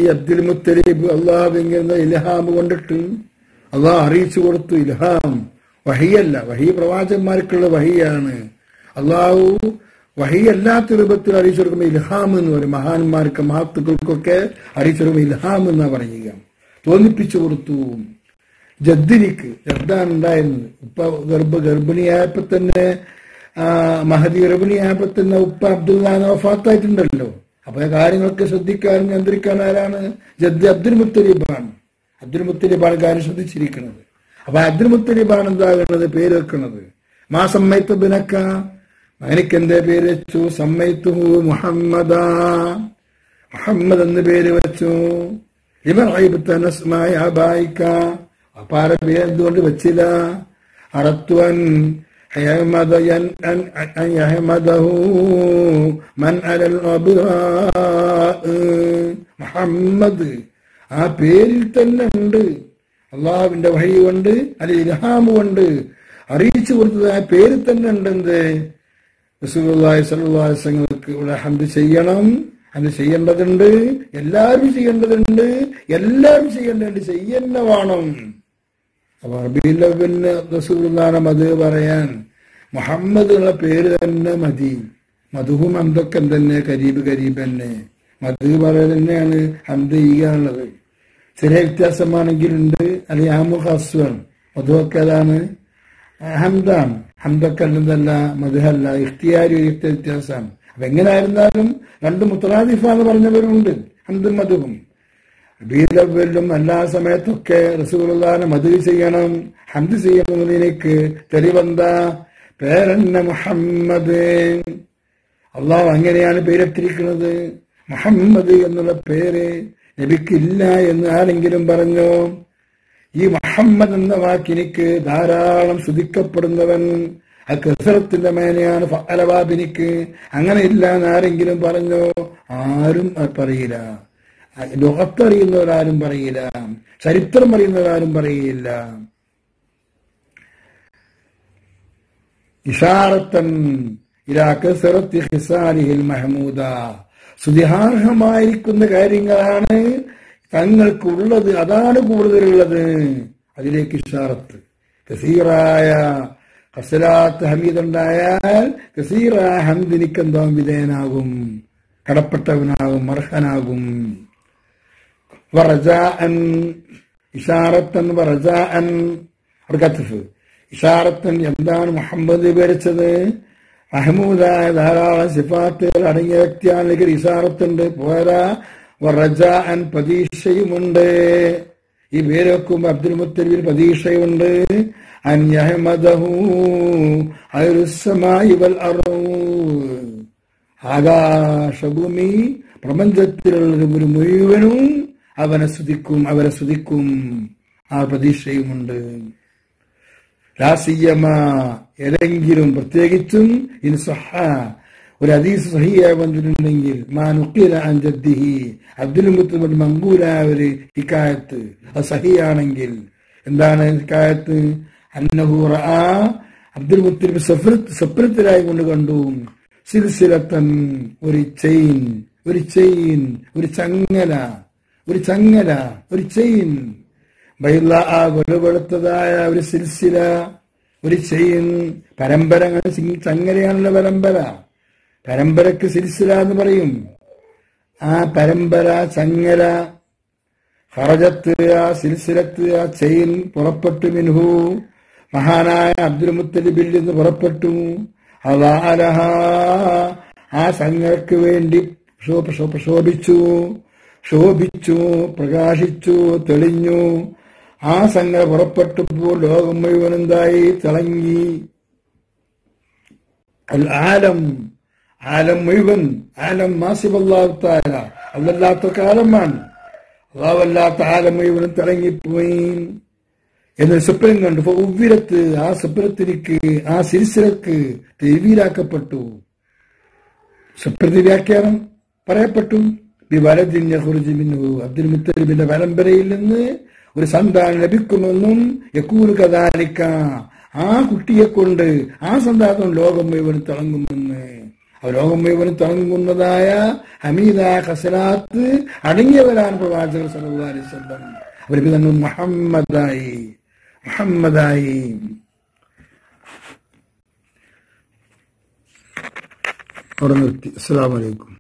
അബ്ദുൽ മുത്തലിബ് അള്ളാഹുവിൽ ഇൽഹാം കൊണ്ടിട്ട് അള്ളാഹ് അറിയിച്ചു കൊടുത്തു. ഇൽഹാം വഹിയല്ല. വഹി പ്രവാചന്മാർക്കുള്ള വഹിയാണ്. അള്ളാഹു വഹി അല്ലാത്ത രൂപത്തിൽ അറിയിച്ചു കൊടുക്കുമ്പോൾ ഇൽഹാം എന്ന് പറയും. മഹാന്മാർക്ക് മഹത്തുക്കൾക്കൊക്കെ അറിയിച്ചു കൊടുക്കുമ്പോൾ ഇൽഹാം എന്നാ പറയുക. തോന്നിപ്പിച്ചു കൊടുത്തു. ജദ്ദിനിക്ക് ജദ്ദാണ് ഉണ്ടായിരുന്നത് ഉപ്പ ഗർഭ ഗർഭിണിയായപ്പോ തന്നെ മഹദി ഗർഭിണിയായപ്പോ തന്നെ ഉപ്പ അബ്ദുല്ല വഫാത്തായിട്ടുണ്ടല്ലോ. അപ്പൊ കാര്യങ്ങളൊക്കെ ശ്രദ്ധിക്കാനും നിയന്ത്രിക്കാൻ ആരാണ്? ജദ്ദി അബ്ദുൽ മുത്തലീബാണ്. അബ്ദുൽ മുത്തലീബാണ് കാര്യം ശ്രദ്ധിച്ചിരിക്കുന്നത്. അപ്പൊ അബ്ദുൽ മുത്തലീബാണ് എന്താകുന്നത് പേര് വെക്കുന്നത് മാ സമ്മയത്ത് ബിനക്ക മകനിക്ക് എന്തേ പേര് വെച്ചു? സമ്മയത്തു മുഹമ്മദ. മുഹമ്മദ് എന്ന് പേര് വെച്ചു. ഇവർ അയ്യബത്തനസ്മായ അബായിക്ക അപ്പാര പേര് എന്തുകൊണ്ട് വെച്ചില്ല? അറത്തുവൻ മുഹമ്മദ്. ആ പേരിൽ തന്നെ ഉണ്ട്. അള്ളാഹുവിന്റെ വഴി കൊണ്ട് അല്ലെ ഇലഹാമു കൊണ്ട് അറിയിച്ചു കൊടുത്തത് ആ പേരിൽ തന്നെ ഉണ്ട് എന്ത്? റസൂലുള്ളാഹി സ്വല്ലല്ലാഹു അലൈഹി വസല്ലമക്ക് ഇവിടെ ഹംദ് ചെയ്യണം. അത് ചെയ്യേണ്ടതുണ്ട്. എല്ലാവരും ചെയ്യേണ്ടതുണ്ട്. എല്ലാവരും ചെയ്യേണ്ടതുണ്ട്. ചെയ്യന്നെ വേണം. അപ്പൊ റബീലബിന് റസൂലുള്ളാഹിനെ മത് പറയാൻ മുഹമ്മദ് എന്നുള്ള പേര് തന്നെ മതി. മധുവും അന്തൊക്കെ തന്നെ കരീബ് കരീബ് തന്നെ. മത് പറയൽ തന്നെയാണ് ഹംദ് ചെയ്യാനുള്ളത് ചെറിയ വ്യത്യാസമാണെങ്കിലുണ്ട് അല്ലെങ്കിൽ ആമുഖാസ്വാണ് മധുവൊക്കെ അതാണ്. ഹംദാണ്. ഹംദൊക്കെ മധുഹല്ല ഇഖ്തിയാരി ഒരു വ്യത്യാസമാണ് അപ്പൊ എങ്ങനെയായിരുന്നാലും രണ്ട് മുത്തലാദിഫ എന്ന് പറഞ്ഞവരുണ്ട്. ഹന്തും മധുവും. ബീലവലും എല്ലാ സമയത്തൊക്കെ റസൂലുള്ളാനെ മധു ചെയ്യണം ഹംദ് എനിക്ക് തെളിവന്ത? പേരന്ന മുഹമ്മദ്. അള്ളാഹു അങ്ങനെയാണ് പേരെത്തിരിക്കുന്നത്. മുഹമ്മദ് എന്നുള്ള പേര് നബിക്കില്ല എന്ന് ആരെങ്കിലും പറഞ്ഞു? ഈ മുഹമ്മദ് എന്ന വാക്കിനിക്ക് ധാരാളം ശ്രദ്ധിക്കപ്പെടുന്നവൻ ആ കസറത്തിന്റെ മേനെയാണ് അങ്ങനെ ഇല്ല എന്ന് ആരെങ്കിലും പറഞ്ഞോ? ആരും പറയില്ല. ലോകത്തറിയുന്നവരാരും പറയില്ല. ചരിത്രം അറിയുന്നവരാരും പറയില്ല. ഇഷാറത്തൻ മഹമൂദ. സ്തുതിഹാർഹമായിരിക്കുന്ന കാര്യങ്ങളാണ് തങ്ങൾക്കുള്ളത് അതാണ് കൂടുതലുള്ളത്. അതിലേക്ക് ഇഷാറത്ത്. കസീറായ ഹസരാത്ത് ഹമീദ് ഉണ്ടായാൽ കസീറായ ഹംദിനിക്കെന്തോ വിധേയനാകും. കടപ്പെട്ടവനാകും അർഹനാകും. വറജാഅൻ ഇഷാറത്തൻ വറജാഅൻ. കത്തഫ് ഇഷാറത്തൻ എന്താണ് മുഹമ്മദ് വിവരിച്ചത്? മഹമൂദായ ധാരാളം സിഫാത്തുകൾ അടങ്ങിയ വ്യക്തിയാണെങ്കിൽ ഇഷാറത്തുണ്ട്. പോരാ വറജാഅൻ പ്രതീക്ഷയുമുണ്ട്. ഈ പേര് വെക്കുമ്പോ അബ്ദുൽ മുത്തലിബിൽ പ്രതീക്ഷയുണ്ട്. ആകാശഭൂമി പ്രപഞ്ചത്തിലുള്ള ഒരു മുഴുവനും അവനെ സ്തുതിക്കും അവരെ സ്തുതിക്കും. ആ പ്രതീക്ഷയുമുണ്ട്. രാസീയമ ഏതെങ്കിലും പ്രത്യേകിച്ചും ഇൻ സഹ ഒരു അതീസ് സഹിയായി വന്നിട്ടുണ്ടെങ്കിൽ മാ നുക്കില അൻ ജദ്ദിഹി അബ്ദുൽ മുത്തലിബ് മങ്കൂലായ ഒരു ഹിക്കായത്ത്. അത് സഹിയാണെങ്കിൽ എന്താണ് ഹിക്കായത്ത്? അന്നഹു ആ അബ്ദുൽ മുത്തലിബ് സ്വപ്നത്തിലായി കൊണ്ട് കണ്ടു. സിൽസിലത്തൻ ഒരു ചെയിൻ ഒരു ചെയിൻ ഒരു ചങ്ങല. ഒരു ചങ്ങല ഒരു ചെയിൻ. ബൈല ആ കൊലപെടുത്തതായ ഒരു സിൽസില ഒരു ചെയിൻ. പരമ്പര ചങ്ങലയാണല്ലോ പരമ്പര. പരമ്പരക്ക് സിൽസില എന്ന് പറയും. ആ പരമ്പര ചങ്ങല ഹറജത്ത് ആ സിൽസിലത്ത് ആ ചെയിൻ പുറപ്പെട്ടു മിൻഹു. മഹാനായ അബ്ദുൽ മുത്തലിബിൽ നിന്ന് പുറപ്പെട്ടു. അലാലഹ ആ സംഘർക്ക് വേണ്ടി പ്രശോഭിച്ചു ശോഭ ശോഭിച്ചു പ്രകാശിച്ചോ തെളിഞ്ഞു. ആ സംഘ പുറപ്പെട്ടപ്പോൾ ലോകം മുഴുവൻ എന്തായി? തിളങ്ങി. ആലം ആലം മുഴുവൻ ആലം മാസിബല്ലാത്താല അതല്ലാത്ത കാലമാണ് അള്ളാവല്ലാത്ത ആലം മുഴുവനും തിളങ്ങിപ്പോയി. എന്ന് സ്വപ്നം കണ്ടു. ഉവ്വിരത്ത് ആ സ്വപ്നത്തിലേക്ക് ആ സിരിസിലക്ക് തെരുവിയിലാക്കപ്പെട്ടു സ്വപ്നത്തിന്റെ വ്യാഖ്യാനം പറയപ്പെട്ടു. മിന്നു അബ്ദുൽ മുത്തലിബിന്റെ പരമ്പരയിൽ നിന്ന് ഒരു സന്താനം ലഭിക്കുമെന്നും യക്കൂർ കഥാലിക്ക ആ കുട്ടിയെ കൊണ്ട് ആ സന്താനം ലോകം മുഴുവൻ തിളങ്ങുമെന്ന്. ലോകം മുഴുവൻ തിളങ്ങുന്നതായ ഹമീദ ഹസനാത്ത് അടങ്ങിയവരാണ് പ്രവാചകർ സല്ലല്ലാഹു അലൈഹി വസല്ലം. തന്നെ മുഹമ്മദായി മുഹമ്മദായി. അവിടെ നിർത്തി. അസ്സലാമു അലൈക്കും.